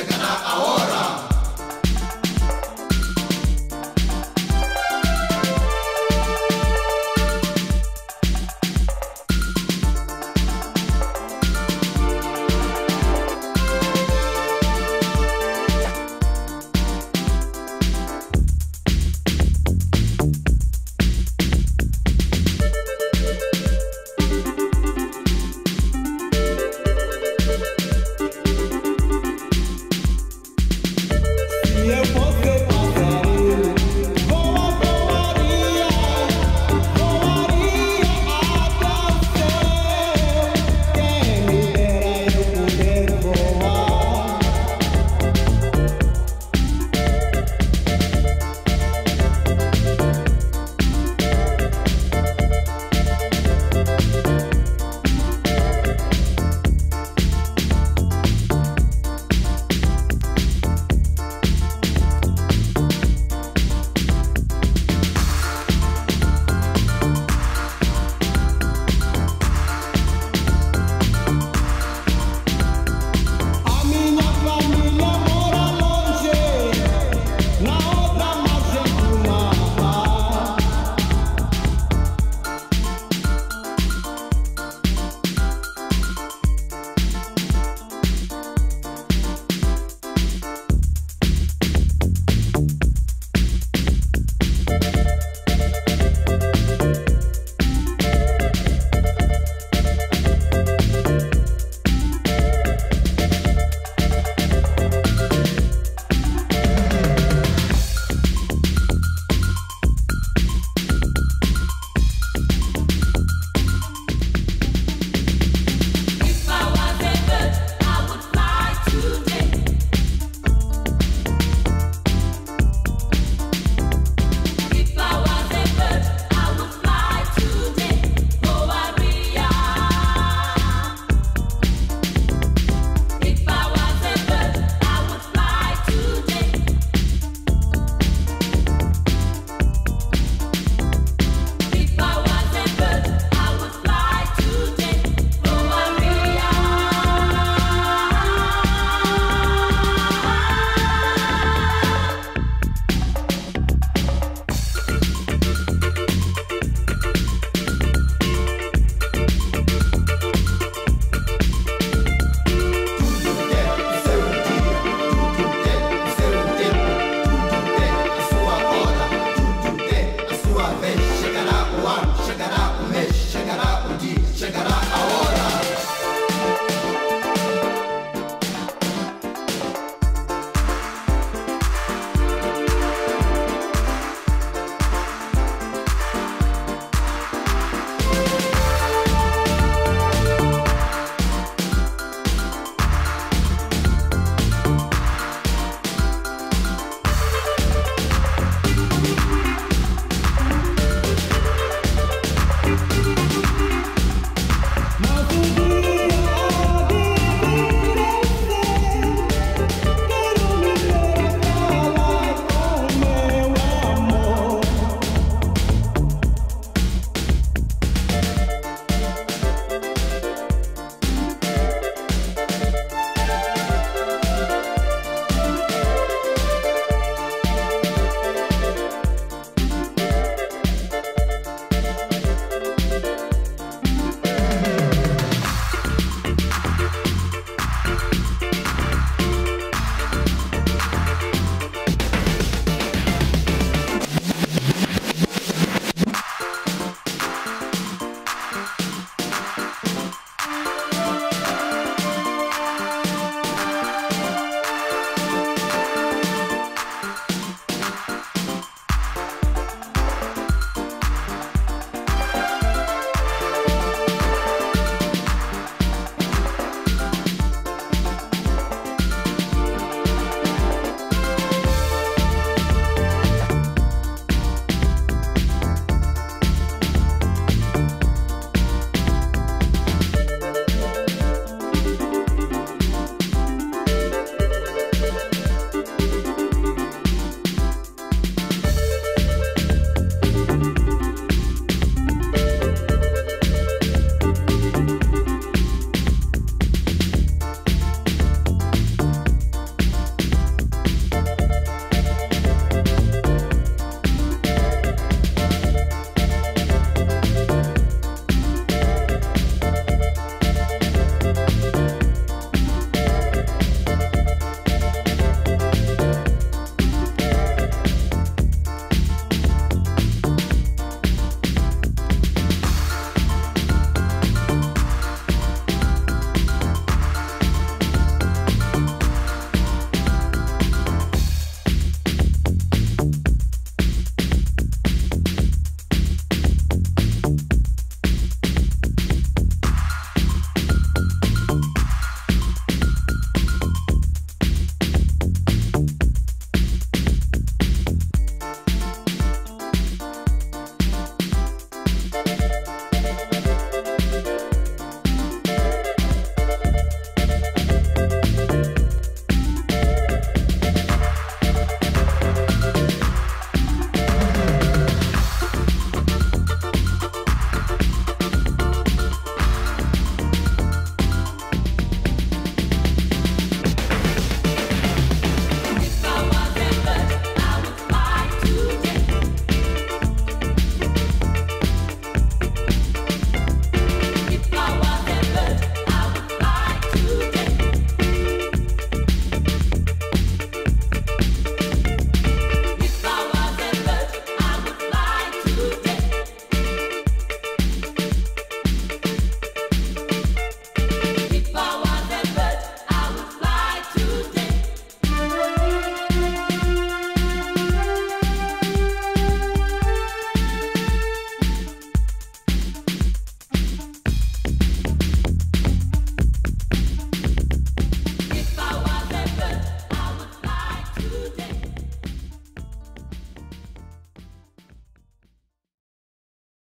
chegar na hora.